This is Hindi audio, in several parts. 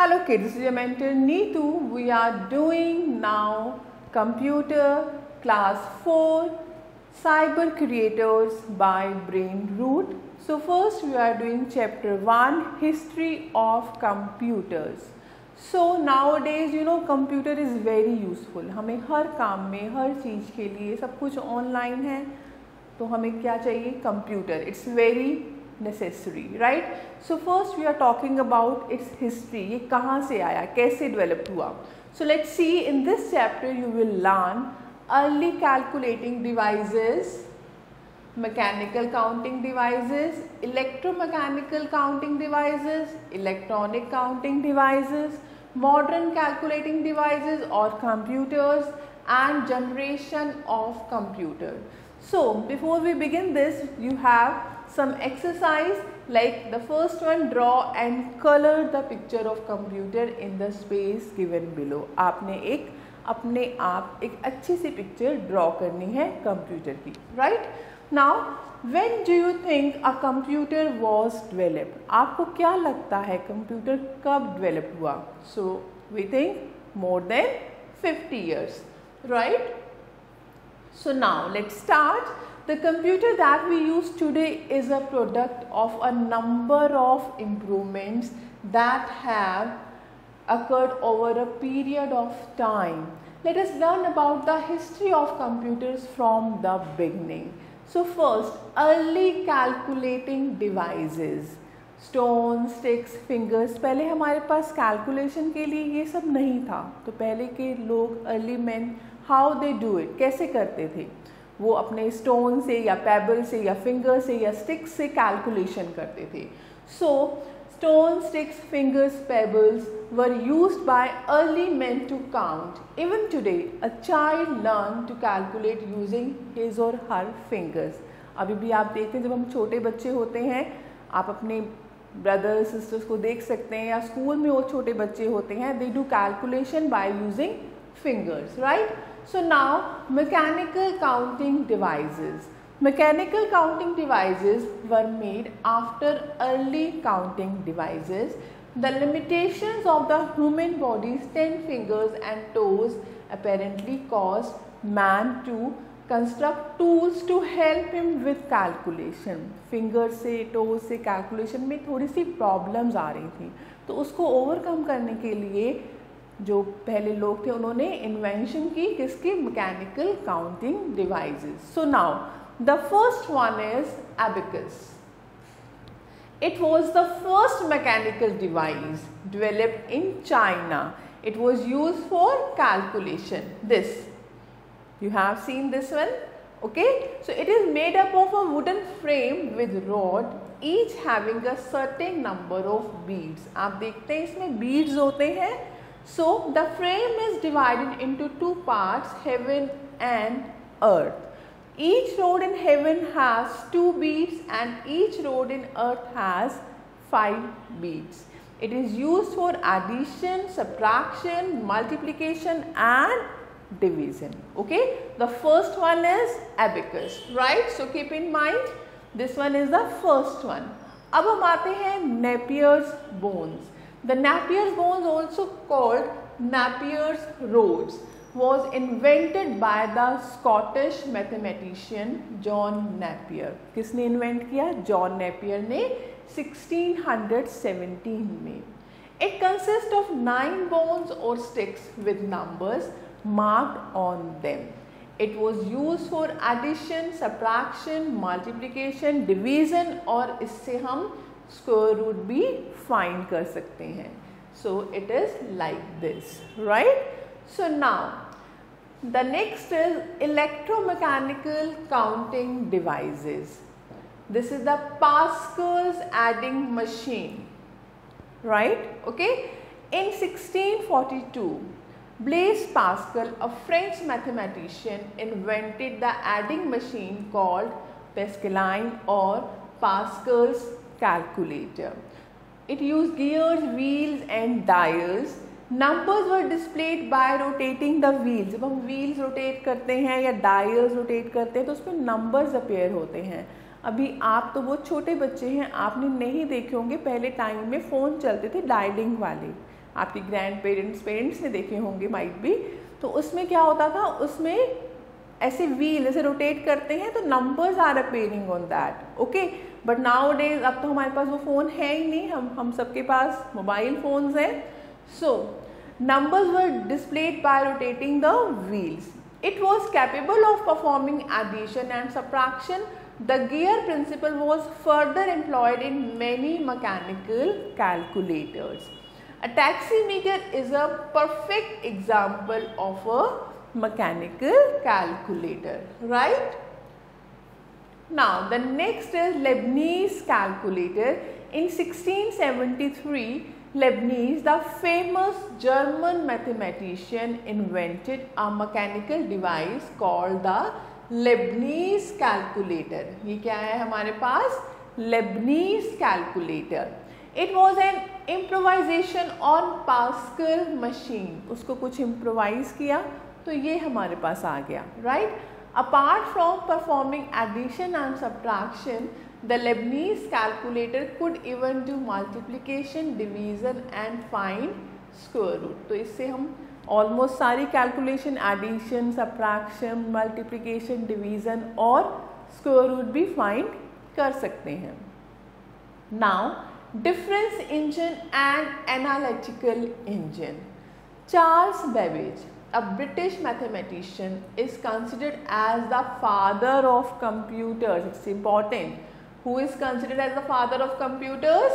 Hello kids, this is your mentor Neetu. We are doing now computer class 4 cyber creators by brain root. So first we are doing chapter 1 history of computers. So nowadays you know computer is very useful हमें हर काम में हर चीज़ के लिए सब कुछ ऑनलाइन है तो हमें क्या चाहिए computer it's very necessary right so first we are talking about its history ये कहाँ से आया, कैसे developed हुआ? so let's see in this chapter you will learn early calculating devices mechanical counting devices electromechanical counting devices electronic counting devices modern calculating devices or computers and generation of computer so before we begin this you have some exercise, like the first one, draw and color the picture of computer in the space given below. आपने एक, अपने आप एक अच्छी सी पिक्चर ड्रॉ करनी है कंप्यूटर की right now when do you think a computer was developed आपको क्या लगता है कंप्यूटर कब डेवलप हुआ? So we think more than fifty years right so now let start The computer that we use today is a product of a number of improvements that have occurred over a period of time. Let us learn about the history of computers from the beginning. So first, early calculating devices. Stone sticks fingers पहले हमारे पास कैलकुलेशन के लिए ये सब नहीं था तो पहले के लोग early man how they do it कैसे करते थे वो अपने स्टोन से या पेबल से या फिंगर से या स्टिक्स से कैलकुलेशन करते थे. So stone sticks fingers pebbles were used by early man to count even today a child learn to calculate using his or her fingers अभी भी आप देखते हैं, जब हम छोटे बच्चे होते हैं, आप अपने ब्रदर्स सिस्टर्स को देख सकते हैं या स्कूल में वो छोटे बच्चे होते हैं they do calculation by using Fingers right So now mechanical counting devices. Mechanical counting devices were made after early counting devices. The limitations of the human body's 10 fingers and toes apparently caused man to construct tools to help him with calculation. Fingers से toes से calculation में थोड़ी सी problems आ रही थी तो उसको overcome करने के लिए जो पहले लोग थे, उन्होंने इन्वेंशन की किसकी? Mechanical counting devices so now the first one is abacus it was the first mechanical device develop in China it was use for calculation this you have seen this one okay so it is made up of a wooden frame with rod each having a certain number of beads आप देखते हैं, इसमें बीड्स होते हैं So the frame is divided into two parts heaven and earth. Each road in heaven has two beats and each road in earth has five beats. It is used for addition, subtraction, multiplication and division. Okay. The first one is abacus. Right. So keep in mind this one is the first one. अब हम आते हैं Napier's bones. The Napier's bones also called Napier's rods was invented by the Scottish mathematician John Napier. किसने invent किया? John Napier ने 1617 में. It consists of nine bones or sticks with numbers marked on them. It was used for addition, subtraction, multiplication, division और इससे हम स्क्वायर रूट भी फाइंड कर सकते हैं so it is like this right so now the next is electromechanical counting devices this is the Pascal's adding machine right okay in 1642 Blaise Pascal a French mathematician invented the adding machine called Pascaline or Pascal's calculator. It used gears, wheels and dials. Numbers were displayed by rotating the wheels. जब हम wheels rotate करते हैं या dials rotate करते हैं तो उसमें numbers appear होते हैं अभी आप तो बहुत छोटे बच्चे हैं आपने नहीं देखे होंगे पहले टाइम में फ़ोन चलते थे डायलिंग वाले आपके ग्रैंड पेरेंट्स पेरेंट्स ने देखे होंगे माइट भी तो उसमें क्या होता था उसमें ऐसे व्हील ऐसे रोटेट करते हैं तो numbers are appearing on that okay but nowadays अब तो हमारे पास वो फ़ोन है ही नहीं। हम हम सबके पास मोबाइल फ़ोन है। So numbers were displayed by rotating the wheels it was capable of performing addition and subtraction the gear principle was further employed in many mechanical calculators a taxi meter is a perfect example of a mechanical calculator right Now, the next is Leibniz calculator. In 1673, Leibniz, the famous German mathematician, invented a mechanical device called the Leibniz calculator. ये क्या है हमारे पास Leibniz calculator. It was an improvisation on Pascal machine. उसको कुछ improvise किया तो ये हमारे पास आ गया right? Apart from performing addition and subtraction, The Leibniz calculator could even do multiplication, division and find square root. तो इससे हम ऑलमोस्ट सारी calculation addition subtraction multiplication division और स्क्वायर रूट भी फाइंड कर सकते हैं now difference engine and analytical engine Charles Babbage a British mathematician is considered as the father of computers. It's important. Who is considered as the father of computers?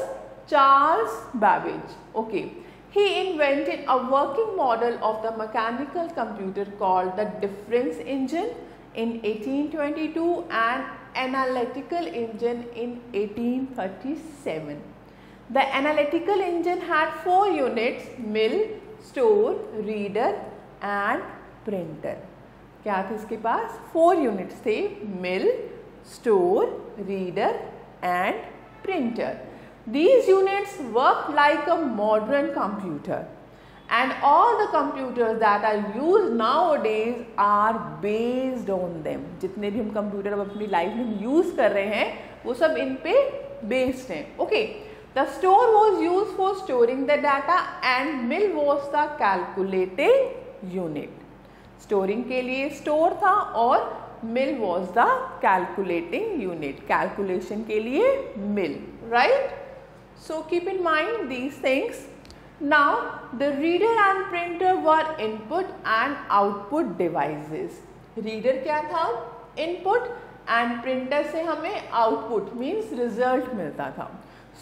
Charles Babbage. Okay. He invented a working model of the mechanical computer called the difference engine in 1822 and analytical engine in 1837. The analytical engine had four units mill, store, reader and printer क्या थे इसके पास? फोर यूनिट्स थे mill store reader and printer these units work like a modern computer and all the computers that are use nowadays are based on them जितने भी हम कंप्यूटर अपनी लाइफ में यूज़ कर रहे हैं, वो सब इन पे बेस्ड हैं. Okay the store was use for storing the data and mill was the calculating unit storing के लिए स्टोर था और mill was the calculating unit calculation के लिए mill right so keep in mind these things now the reader and printer were input and output devices reader क्या था? इनपुट एंड प्रिंटर से हमें आउटपुट मीन्स रिज़ल्ट मिलता था.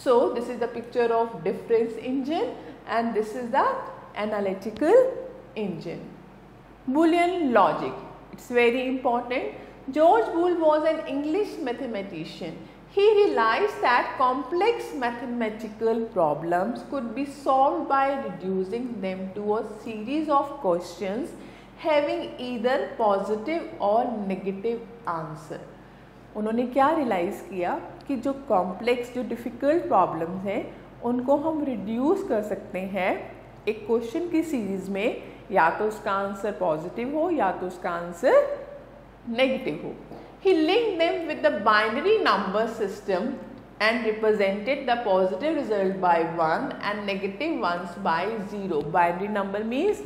So this is the picture of difference engine and this is the analytical engine boolean logic It's very important. George Boole was an English mathematician. He realized that complex mathematical problems could be solved by reducing them to a series of questions having either positive or negative answer. उन्होंने क्या रियलाइज़ किया कि जो कॉम्प्लेक्स जो डिफ़िकल्ट प्रॉब्लम्स हैं उनको हम रिड्यूस कर सकते हैं एक क्वेश्चन की सीरीज़ में या तो उसका आंसर पॉजिटिव हो या तो उसका आंसर नेगेटिव हो। He link them with the binary number system and represented the positive result by one and negative ones by zero binary number means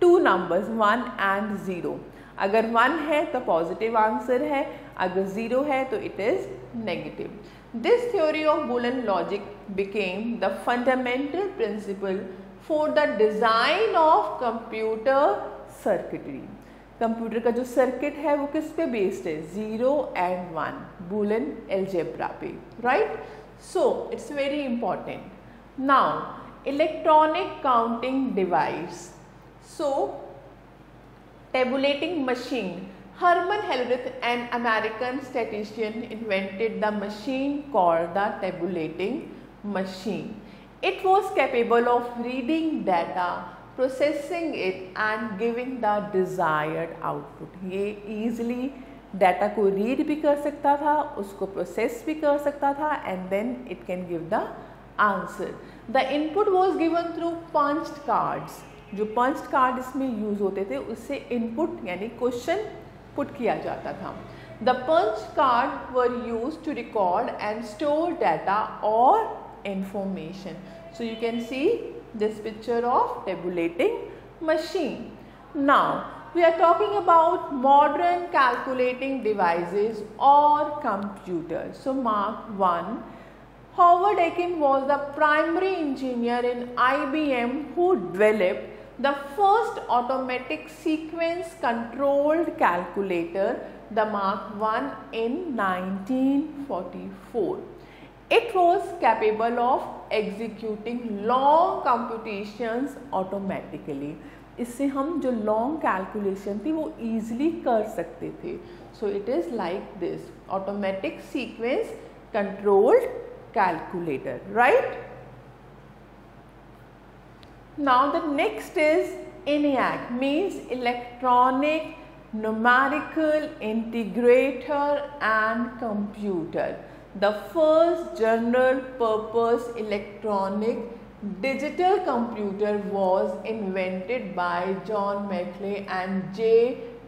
two numbers one and zero अगर वन है तो पॉजिटिव आंसर है, अगर ज़ीरो है तो it is negative this theory of boolean logic became the fundamental principle For the design of computer circuitry computer का जो सर्किट है वो किस पे बेस्ड है zero and one boolean algebra पे right so it's very important now electronic counting device so tabulating machine Herman Helmholtz, an American statistician, invented the machine called the tabulating machine. It was capable of reading data, processing it and giving the desired output. ये easily डाटा को रीड भी कर सकता था उसको प्रोसेस भी कर सकता था and then it can give the answer the input was given through punched cards जो पंच्ड कार्ड इसमें यूज़ होते थे उससे इनपुट यानी क्वेश्चन पुट किया जाता था. The punch card were use to record and store data और information. So you can see this picture of tabulating machine. Now, we are talking about modern calculating devices or computers. So, mark 1. Howard Aiken was the primary engineer in IBM who developed the first automatic sequence controlled calculator, the Mark 1 in 1944. it was capable of executing long computations automatically. इससे हम जो लॉन्ग कैलकुलेशन थी, वो ईजिली कर सकते थे. So it is like this automatic sequence controlled calculator right now the next is ENIAC means electronic numerical integrator and computer the first general purpose electronic digital computer was invented by John Mauchly and J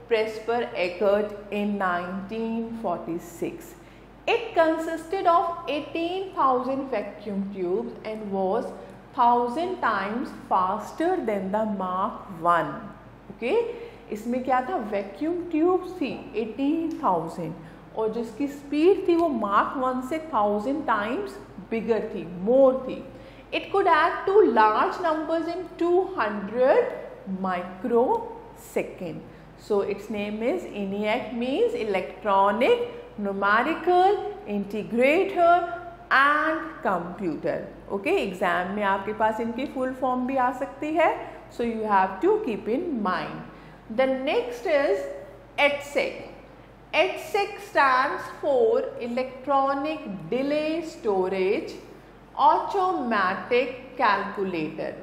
Presper Eckert in 1946 It consisted of thousand vacuum tubes and was 1,000 times faster than the Mach 1. Okay, इसमें क्या था वैक्यूम ट्यूब थी 18,000. और जिसकी स्पीड थी वो मार्क वन से थाउज़ेंड टाइम्स बिगर थी मोर थी। It could add two large number in two hundred microsecond so its name is ENIAC means electronic numerical integrator and computer okay exam में आपके पास इनकी फुल फॉर्म भी आ सकती है। So you have to keep in mind the next is at EDSAC H6 stands for electronic delay storage automatic calculator.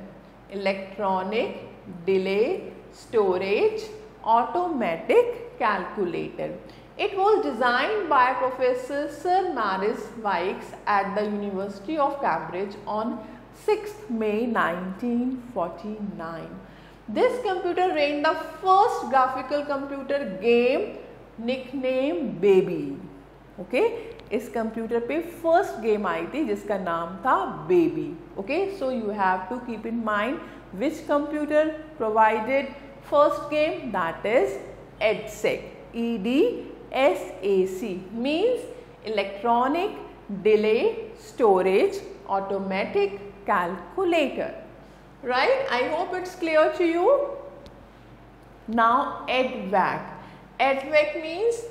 Electronic delay storage automatic calculator. It was designed by Professor Sir Maris Wykes at the University of Cambridge on 6th May 1949. This computer ran the first graphical computer game nicknamed baby. Okay? इस कंप्यूटर पे फ़र्स्ट गेम आई थी, जिसका नाम था baby okay so you have to keep in mind which computer provided first game that is EDSAC E D S A C means electronic delay storage automatic calculator right I hope it's clear to you now EDVAC ATVAC means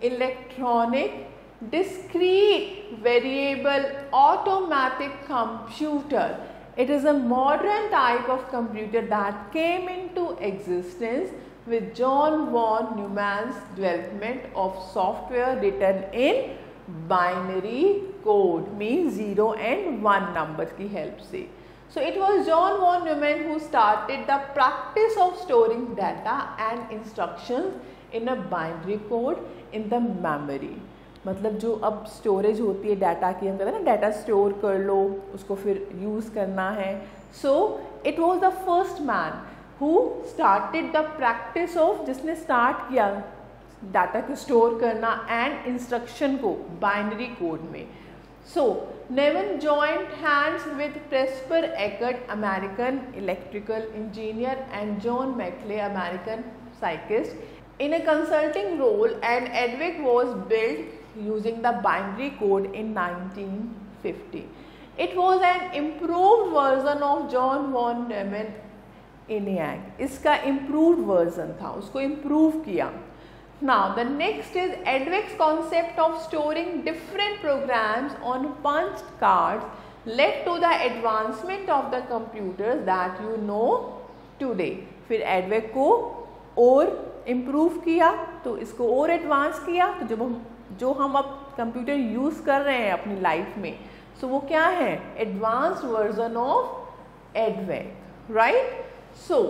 electronic discrete variable automatic computer. It is a modern type of computer that came into existence with John von Neumann's development of software written in binary code means 0 and 1 numbers ki help se. So it was John von Neumann who started the practice of storing data and instructions in a binary code in the memory. मतलब जो अब स्टोरेज होती है डाटा की, हम कहते हैं ना डाटा स्टोर कर लो, उसको फिर यूज़ करना है। So it was the first man who started the practice of जिसने स्टार्ट किया डाटा को स्टोर करना एंड इंस्ट्रक्शन को बाइनरी कोड में। So Neumann joined hands with Presper Eckert American electrical engineer and John Mauchly American physicist in a consulting role and Edwick was built using the binary code in 1950. It was an improved version of John von Neumann ENIAC. इसका improved version था उसको improve किया Now the next is Edwick's concept of storing different programs on punched cards led to the advancement of the computers that you know today. फिर एडवेक को और इम्प्रूव किया तो इसको और एडवांस किया तो जब हम, जो हम अब कंप्यूटर यूज़ कर रहे हैं अपनी लाइफ में सो so वो क्या है? Advance version of EDVAC right so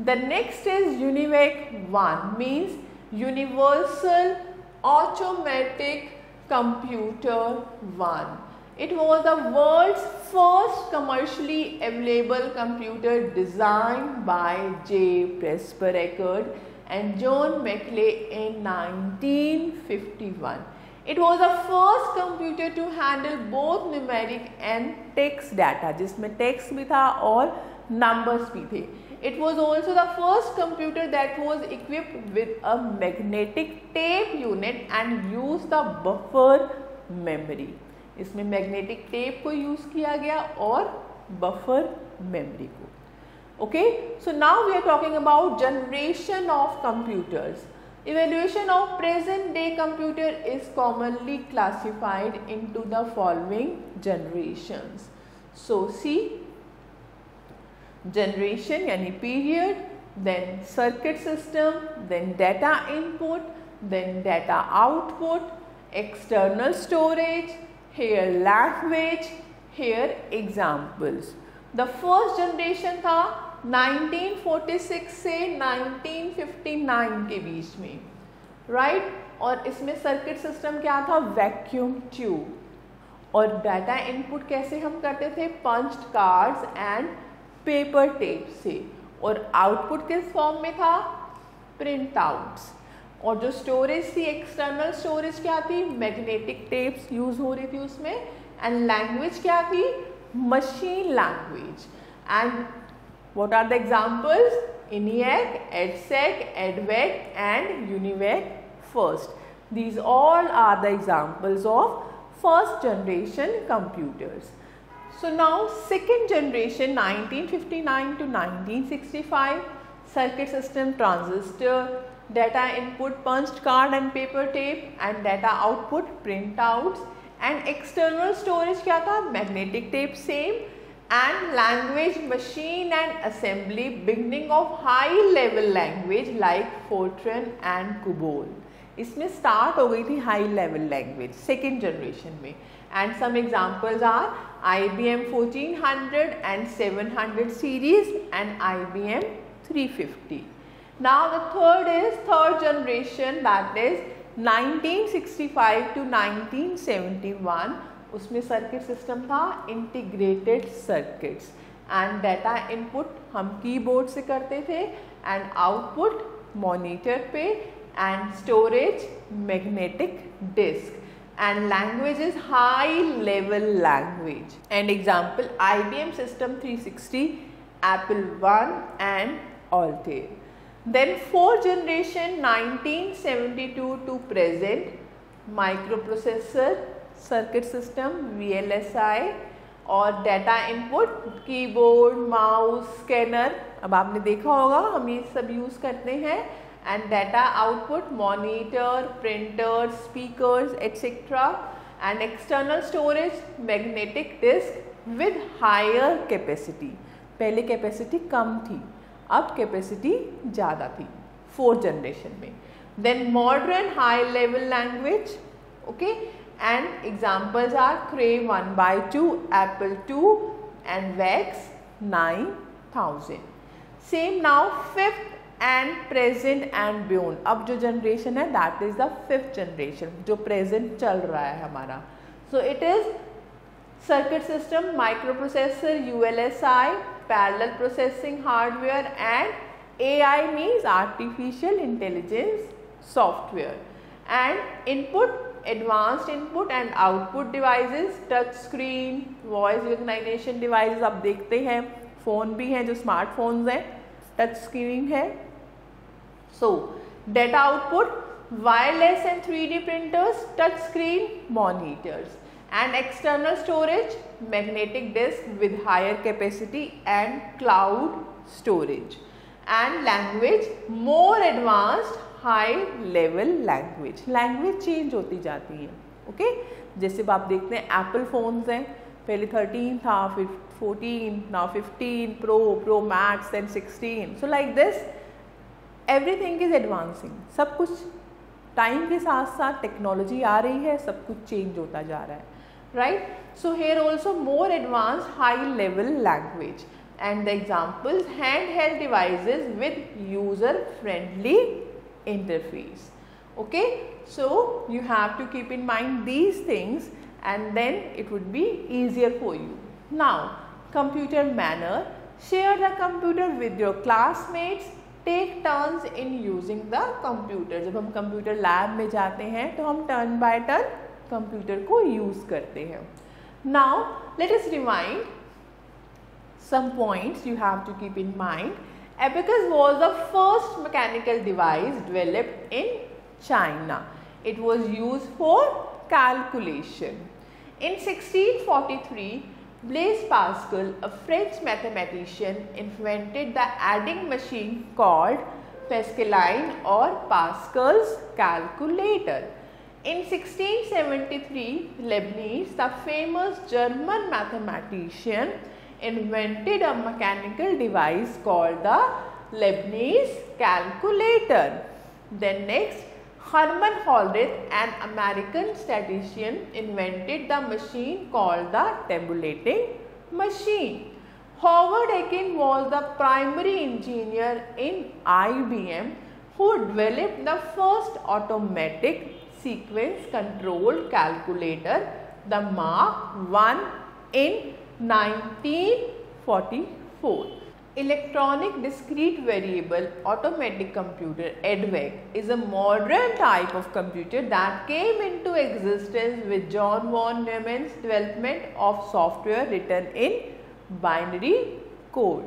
the next is UNIVAC one means universal automatic computer one It was the world's first commercially available computer designed by J. Presper Eckert and John Maclay in 1951. It was the first computer to handle both numeric and text data जिसमें text भी था और numbers भी थे. It was also the first computer that was equipped with a magnetic tape unit and used the buffer memory. इसमें मैग्नेटिक टेप को यूज़ किया गया और बफर मेमोरी को। Okay so now we are talking about generation of computers evolution of present day computer is commonly classified into the following generation so see generation यानी period then circuit system then data input then data output external storage here language, here examples. The first generation था 1946 से 1959 के बीच में राइट right? और इसमें सर्किट सिस्टम क्या था वैक्यूम ट्यूब और डाटा इनपुट कैसे हम करते थे punched cards and paper tape से और आउटपुट किस फॉर्म में था प्रिंट आउट्स और जो स्टोरेज थी एक्सटर्नल स्टोरेज क्या थी? मैग्नेटिक टेप्स यूज़ हो रही थी उसमें. एंड लैंग्वेज क्या थी? Machine language and what are the examples ENIAC EDSAC EDVAC and UNIVAC first these all are the examples of first generation computers so now second generation nineteen fifty nine to nineteen sixty five circuit system transistor data input punched card and paper tape and data output printouts and external storage kya tha magnetic tape same and language machine and assembly beginning of high level language like Fortran and Cobol isme start ho gayi thi high level language second generation mein and some examples are IBM 1400 and 700 series and IBM 350 Now, the third is third generation that is 1965 to 1971 उसमें सर्किट सिस्टम था integrated circuits and data input हम कीबोर्ड से करते थे एंड आउटपुट मोनीटर पे and storage magnetic disk and language is high level language and example I B M system three sixty Apple one and Altair then fourth generation 1972 to present, microprocessor circuit system V और data input keyboard mouse scanner अब आपने देखा होगा, हम ये सब यूज़ करते हैं। And data output monitor printer speakers etcetera and external storage magnetic disk with higher capacity पहले कैपेसिटी कम थी। अब कैपेसिटी ज़्यादा थी फोर्थ जनरेशन में। Then modern high level language okay and examples are Cray one by two Apple two and VAX nine thousand same now fifth and present and beyond अब जो जनरेशन है that is the fifth generation जो प्रेजेंट चल रहा है हमारा। So it is circuit system microprocessor U L S I parallel processing hardware and AI means artificial intelligence software and input advanced input and output devices touch screen voice recognization devices आप देखते हैं फ़ोन भी हैं जो स्मार्टफोन्स हैं टच स्क्रीन है so data output wireless and three D printers touch screen monitors and external storage magnetic disk with higher capacity and cloud storage and language more advanced high level language language change होती जाती है ओके जैसे आप देखते हैं एप्पल फ़ोन्स हैं। पहले थर्टीन था, फिर फोर्टीन ना fifteen pro pro max and sixteen so like this everything is advancing सब कुछ टाइम के साथ साथ टेक्नोलॉजी आ रही है, सब कुछ चेंज होता जा रहा है। right so here also more advance high level language and the examples hand held devices with user friendly interface okay so you have to keep in mind these things and then it would be easier for you now computer manner share the computer with your classmates take turns in using the computer जब हम कंप्यूटर लैब में जाते हैं तो हम टर्न बाय टर्न कंप्यूटर को यूज़ करते हैं now let us remind some points you have to keep in mind. Abacus was the first mechanical device developed in China. It was used for calculation. In 1643, Blaise Pascal, a French mathematician, invented the adding machine called Pascaline or Pascal's calculator. In 1673, Leibniz, the famous German mathematician, invented a mechanical device called the Leibniz calculator. Then next, Herman Hollerith, an American statistician, invented the machine called the tabulating machine. Howard Aiken was the primary engineer in IBM who developed the first automatic sequence controlled calculator, the Mark 1 in 1944. Electronic Discrete Variable Automatic Computer EDVAC is a modern type of computer that came into existence with John von Neumann's development of software written in binary code.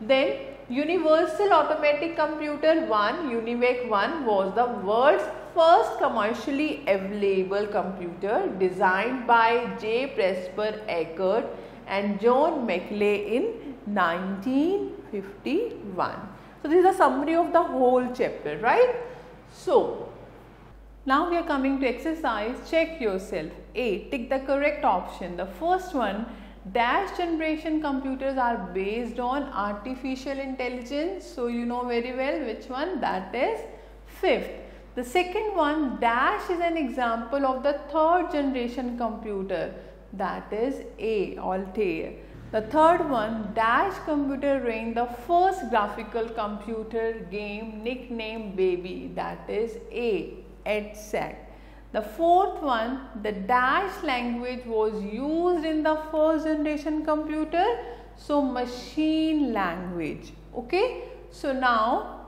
Then Universal Automatic Computer 1 UNIVAC 1 was the world's first commercially available computer designed by J. Presper Eckert and John Maclay in 1951. So, this is a summary of the whole chapter, right? So, now we are coming to exercise check yourself. A. Tick the correct option. The first one dash generation computers are based on artificial intelligence. So, you know very well which one that is fifth. The second one dash is an example of the third generation computer that is A Altair. The third one, Dash Computer ran the first graphical computer game nicknamed Baby that is A EDSAC. The fourth one, the Dash language was used in the first generation computer so machine language okay. So now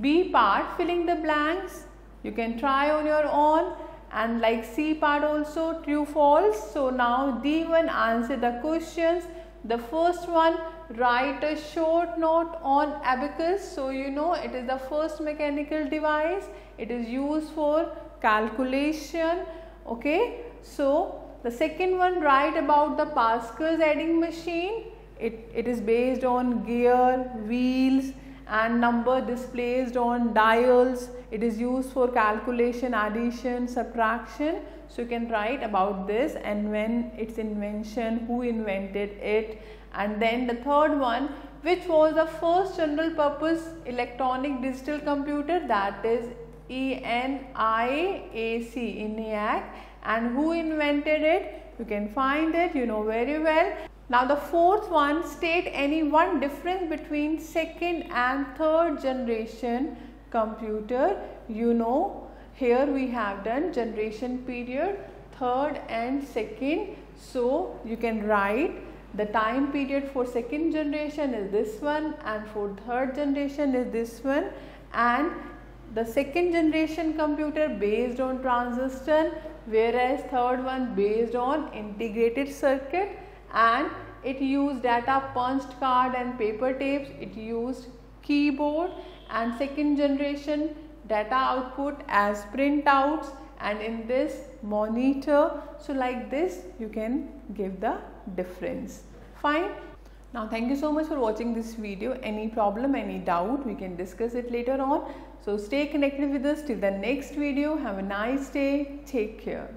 B part filling the blanks you can try on your own and like C part also true false. So now D1 answer the questions. The first one write a short note on abacus. So you know it is the first mechanical device. It is used for calculation. Okay. So the second one write about the Pascal's adding machine. It, it is based on gear, wheels, and number displayed on dials. It is used for calculation, addition, subtraction. So you can write about this and when its invention, who invented it. And then the third one, which was the first general purpose electronic digital computer that is ENIAC, ENIAC and who invented it? You can find it, you know very well. Now the fourth one state any one difference between second and third generation computer. You know here we have done generation period third and second. So you can write the time period for second generation is this one and for third generation is this one and the second generation computer based on transistor whereas third one based on integrated circuit and it used data punched card and paper tapes. It used keyboard and second generation data output as printouts. And in this monitor so like this you can give the difference. Fine? Now thank you so much for watching this video. Any problem any doubt we can discuss it later on. So stay connected with us. Till the next video have a nice day. Take care